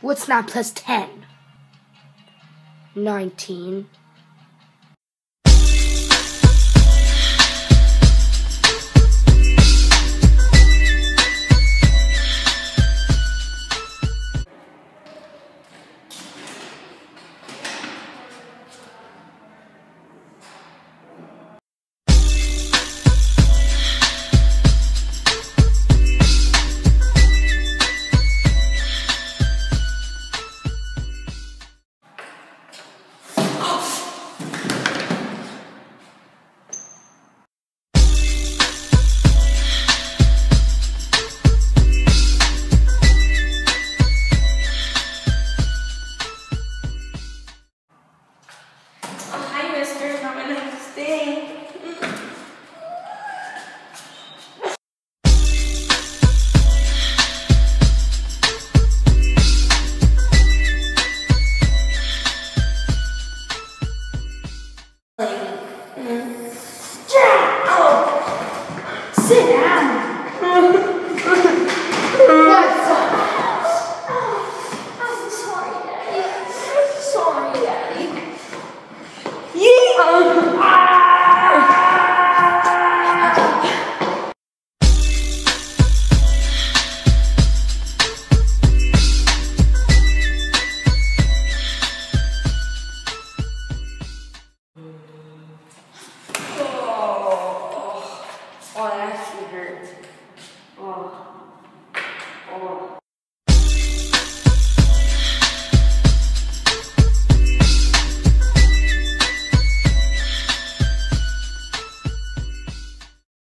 What's 9 plus 10? 19. sim. 哦哦